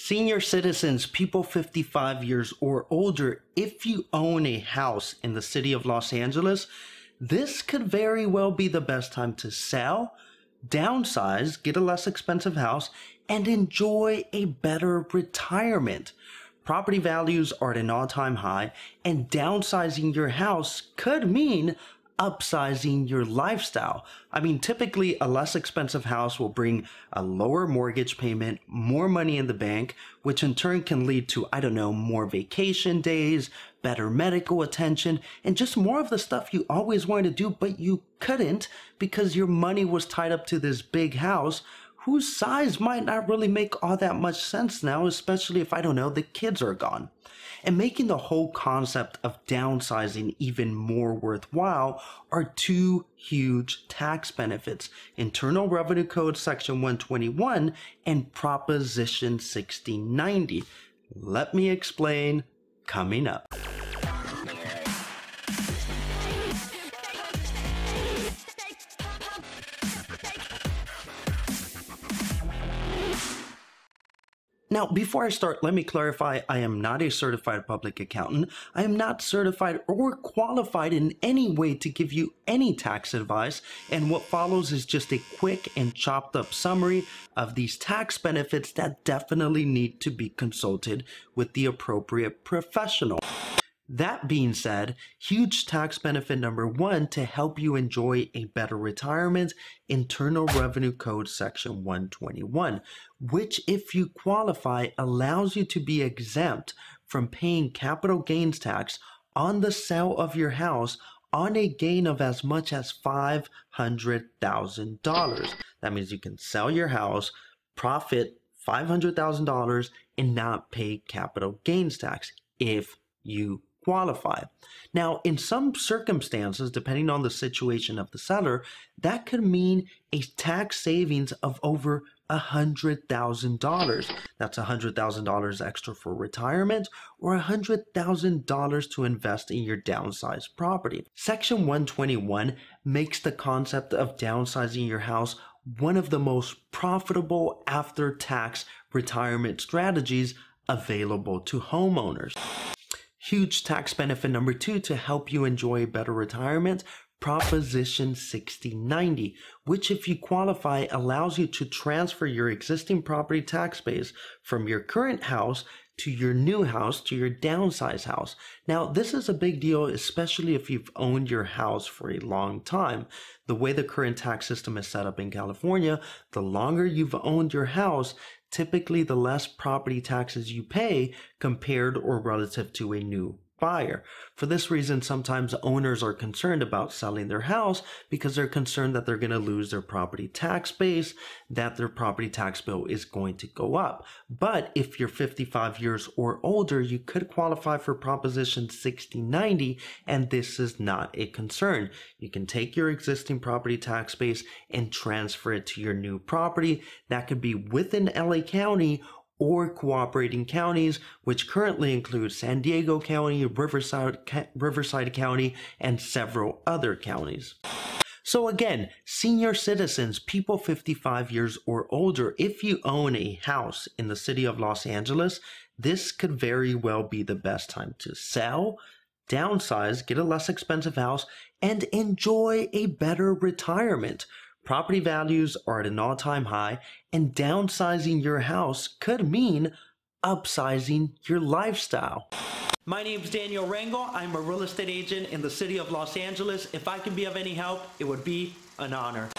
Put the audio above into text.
Senior citizens, people 55 years or older, if you own a house in the city of Los Angeles, this could very well be the best time to sell, downsize, get a less expensive house, and enjoy a better retirement. Property values are at an all time high, and downsizing your house could mean upsizing your lifestyle. I mean, typically a less expensive house will bring a lower mortgage payment, more money in the bank, which in turn can lead to, I don't know, more vacation days, better medical attention, and just more of the stuff you always wanted to do, but you couldn't because your money was tied up to this big house whose size might not really make all that much sense now, especially if I don't know, the kids are gone. And making the whole concept of downsizing even more worthwhile are two huge tax benefits Internal Revenue Code Section 121 and Proposition 6090. Let me explain coming up. Now, before I start, let me clarify I am not a certified public accountant. I am not certified or qualified in any way to give you any tax advice, and what follows is just a quick and chopped up summary of these tax benefits that definitely need to be consulted with the appropriate professional. That being said, huge tax benefit number one to help you enjoy a better retirement, Internal Revenue Code Section 121, which, if you qualify, allows you to be exempt from paying capital gains tax on the sale of your house on a gain of as much as $500,000. That means you can sell your house, profit $500,000, and not pay capital gains tax if you qualify. Now, in some circumstances, depending on the situation of the seller, that could mean a tax savings of over $100,000. That's $100,000 extra for retirement or $100,000 to invest in your downsized property. Section 121 makes the concept of downsizing your house one of the most profitable after tax retirement strategies available to homeowners. Huge tax benefit number two to help you enjoy a better retirement. Proposition 6090, which if you qualify allows you to transfer your existing property tax base from your current house to your new house, to your downsized house. Now, this is a big deal, especially if you've owned your house for a long time. The way the current tax system is set up in California, the longer you've owned your house, typically the less property taxes you pay compared or relative to a new buyer. For this reason, sometimes owners are concerned about selling their house because they're concerned that they're going to lose their property tax base, that their property tax bill is going to go up. But if you're 55 years or older, you could qualify for Proposition 6090, and this is not a concern. You can take your existing property tax base and transfer it to your new property. That could be within LA County or cooperating counties, which currently include San Diego County, Riverside, Riverside County, and several other counties. So again, senior citizens, people 55 years or older, if you own a house in the city of Los Angeles, this could very well be the best time to sell, downsize, get a less expensive house, and enjoy a better retirement. Property values are at an all time high, and downsizing your house could mean upsizing your lifestyle. My name is Daniel Rangel. I'm a real estate agent in the city of Los Angeles. If I can be of any help, it would be an honor.